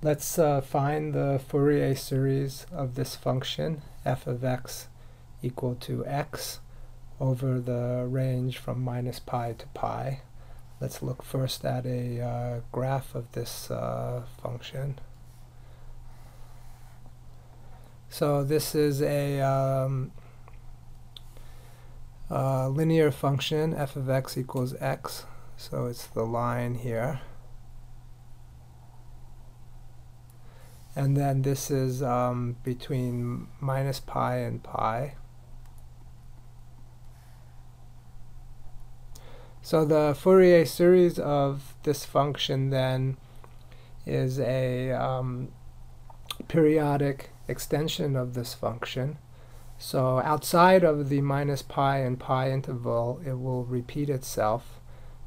Let's uh, find the Fourier series of this function f of x equal to x over the range from minus pi to pi. Let's look first at a uh, graph of this uh, function. So this is a um, linear function f of x equals x. So it's the line here. And then this is um, between minus pi and pi. So the Fourier series of this function then is a um, periodic extension of this function. So outside of the minus pi and pi interval, it will repeat itself.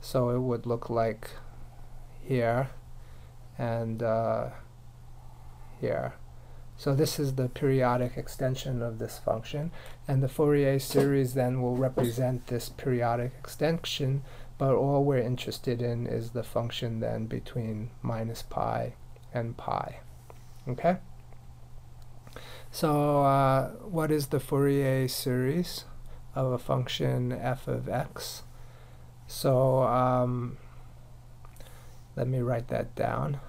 So it would look like here and uh, here. So this is the periodic extension of this function, and the Fourier series then will represent this periodic extension, but all we're interested in is the function then between minus pi and pi. Okay? So uh, what is the Fourier series of a function f of x? So um, let me write that down.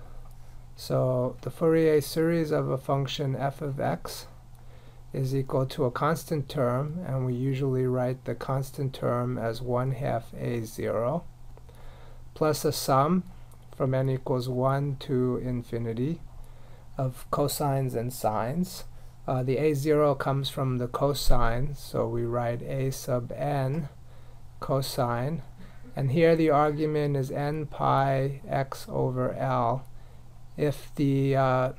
So the Fourier series of a function f of x is equal to a constant term, and we usually write the constant term as 1 half a0, plus a sum from n equals 1 to infinity of cosines and sines. Uh, the a0 comes from the cosine, so we write a sub n cosine. And here the argument is n pi x over l if the uh,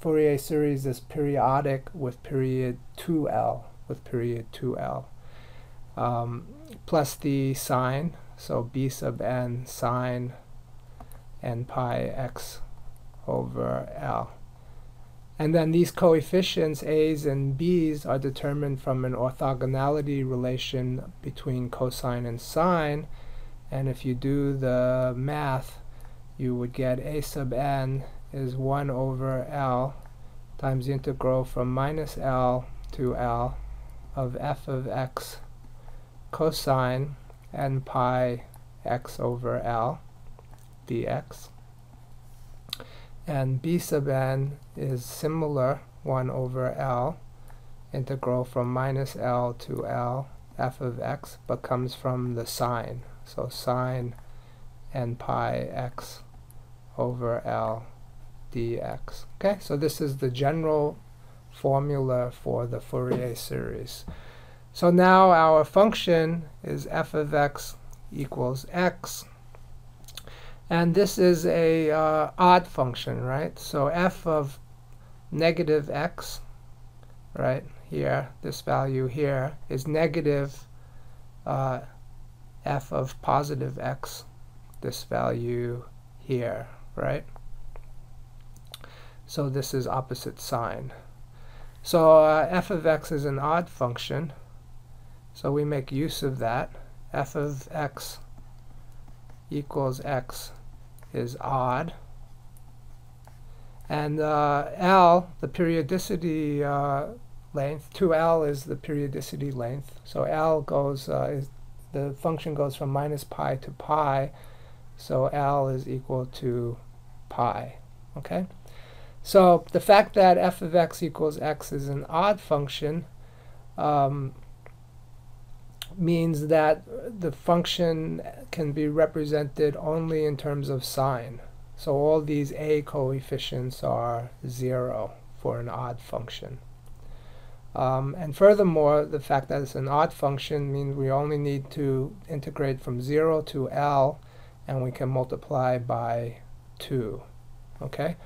Fourier series is periodic with period 2L, with period 2L, um, plus the sine, so b sub n sine n pi x over L. And then these coefficients, a's and b's, are determined from an orthogonality relation between cosine and sine. And if you do the math, you would get a sub n is 1 over L times the integral from minus L to L of f of x cosine n pi x over L dx. And b sub n is similar 1 over L integral from minus L to L f of x but comes from the sine. So sine n pi x over L dx. Okay, so this is the general formula for the Fourier series. So now our function is f of x equals x. And this is a uh, odd function, right? So f of negative x, right, here, this value here, is negative uh, f of positive x, this value here, right? So this is opposite sign. So uh, f of x is an odd function, so we make use of that. f of x equals x is odd. And uh, L, the periodicity uh, length, 2L is the periodicity length. So L goes, uh, is, the function goes from minus pi to pi, so L is equal to pi. Okay? So the fact that f of x equals x is an odd function um, means that the function can be represented only in terms of sine. So all these a coefficients are 0 for an odd function. Um, and furthermore, the fact that it's an odd function means we only need to integrate from 0 to L and we can multiply by 2. Okay,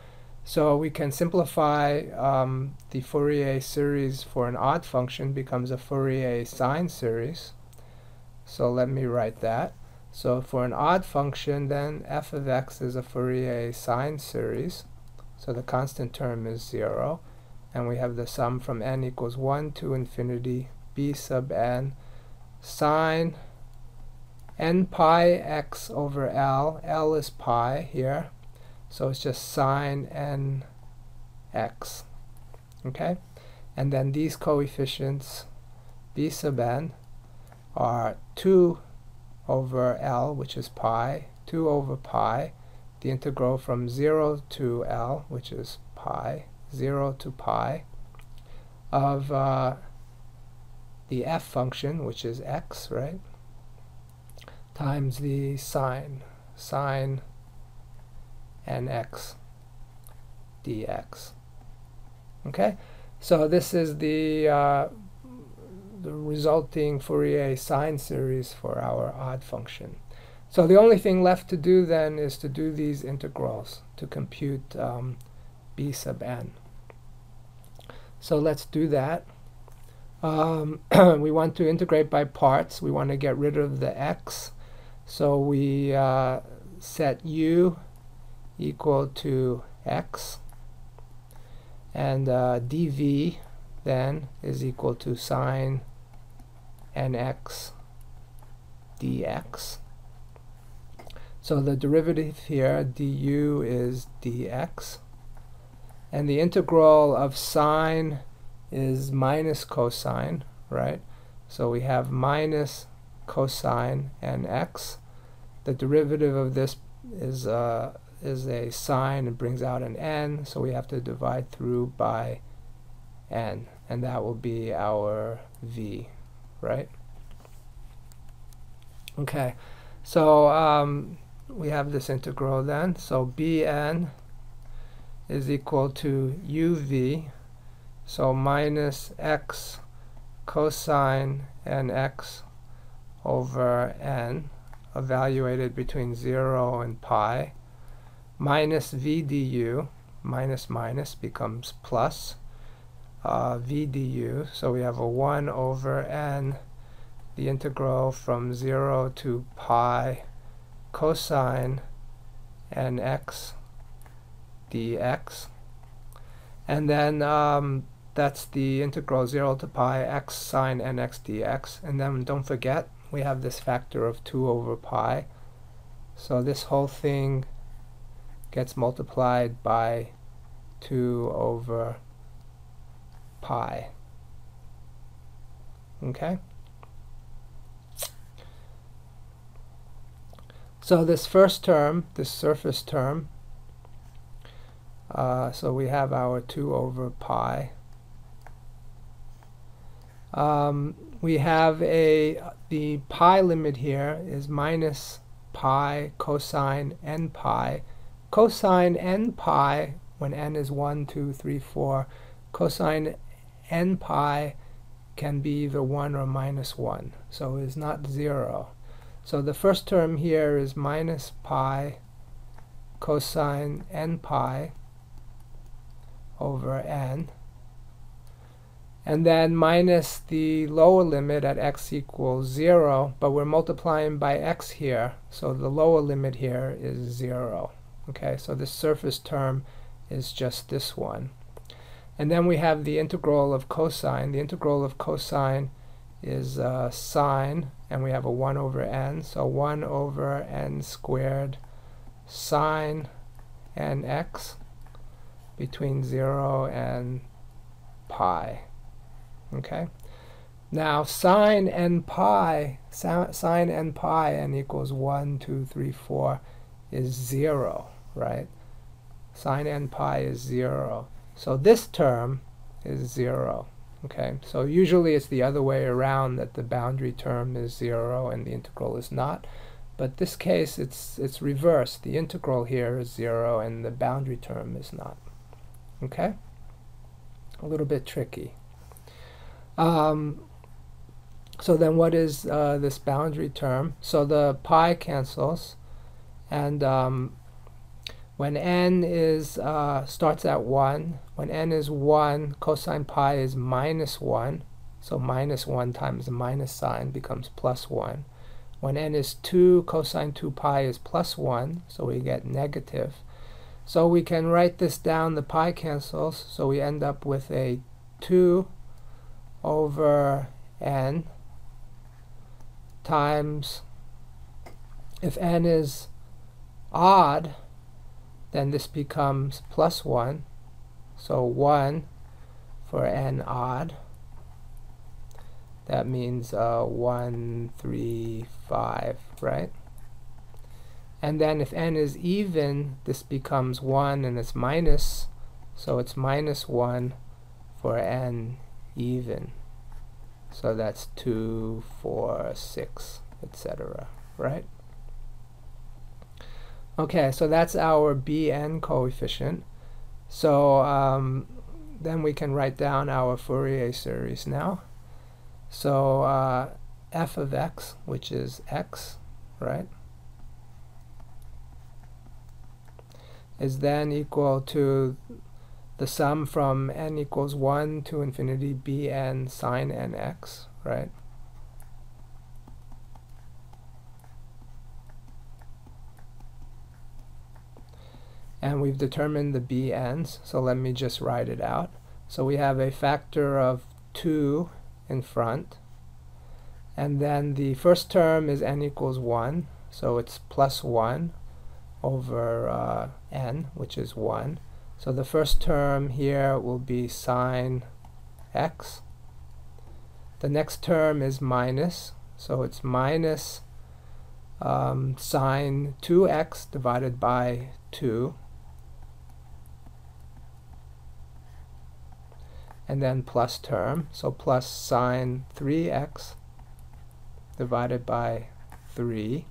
so we can simplify um, the Fourier series for an odd function becomes a Fourier sine series. So let me write that. So for an odd function, then f of x is a Fourier sine series. So the constant term is 0. And we have the sum from n equals 1 to infinity b sub n sine n pi x over L, L is pi here, So it's just sine n x. Okay? And then these coefficients, b sub n, are 2 over L, which is pi, 2 over pi, the integral from 0 to L, which is pi, 0 to pi, of uh, the f function, which is x, right, times the sine, sine nx dx. Okay, so this is the uh, the resulting Fourier sine series for our odd function. So the only thing left to do then is to do these integrals to compute um, b sub n. So let's do that. Um, we want to integrate by parts. We want to get rid of the x. So we uh, set u equal to x. And uh, dv then is equal to sine nx dx. So the derivative here, du is dx. And the integral of sine is minus cosine, right? So we have minus cosine nx. The derivative of this is uh, is a sine and brings out an n, so we have to divide through by n, and that will be our v, right? Okay, so um, we have this integral then, so bn is equal to uv, so minus x cosine nx over n, evaluated between 0 and pi, minus v du, minus minus becomes plus uh, so we have a 1 over n, the integral from 0 to pi cosine nx dx. And then um, that's the integral 0 to pi x sine nx dx. And then don't forget, we have this factor of 2 over pi. So this whole thing gets multiplied by 2 over pi. Okay? So this first term, this surface term, uh, so we have our 2 over pi. Um, we have a, the pi limit here is minus pi cosine n pi cosine n pi, when n is 1, 2, 3, 4, cosine n pi can be either 1 or minus 1. So it's not 0. So the first term here is minus pi cosine n pi over n. And then minus the lower limit at x equals 0, but we're multiplying by x here, so the lower limit here is 0. Okay, so this surface term is just this one. And then we have the integral of cosine. The integral of cosine is uh, sine, and we have a 1 over n. So 1 over n squared sine nx between 0 and pi. Okay? Now sine n pi, sine n pi n equals 1, 2, 3, 4 is 0 right? Sine n pi is 0. So this term is 0. Okay, so usually it's the other way around that the boundary term is 0 and the integral is not. But this case, it's, it's reversed. The integral here is 0 and the boundary term is not. Okay? A little bit tricky. Um, so then what is uh, this boundary term? So the pi cancels, and um, when n is uh, starts at 1, when n is 1, cosine pi is minus 1. So minus 1 times the minus sign becomes plus 1. When n is 2, cosine 2 pi is plus 1, so we get negative. So we can write this down, the pi cancels, so we end up with a 2 over n times, if n is odd, then this becomes plus 1. So 1 for n odd. That means uh, 1, 3, 5, right? And then if n is even, this becomes 1 and it's minus, so it's minus 1 for n even. So that's 2, 4, 6, etc., right? Okay, so that's our Bn coefficient. So um, then we can write down our Fourier series now. So uh, f of x, which is x, right, is then equal to the sum from n equals 1 to infinity bn sine nx, right? and we've determined the bn's so let me just write it out so we have a factor of 2 in front and then the first term is n equals 1 so it's plus 1 over uh, n which is 1 so the first term here will be sine x the next term is minus so it's minus um, sine 2x divided by 2 and then plus term. So plus sine 3x divided by 3.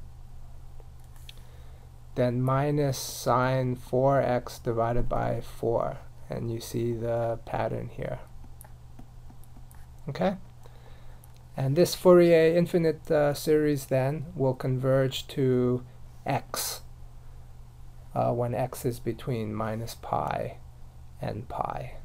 Then minus sine 4x divided by 4. And you see the pattern here. Okay? And this Fourier infinite uh, series then will converge to x uh, when x is between minus pi and pi.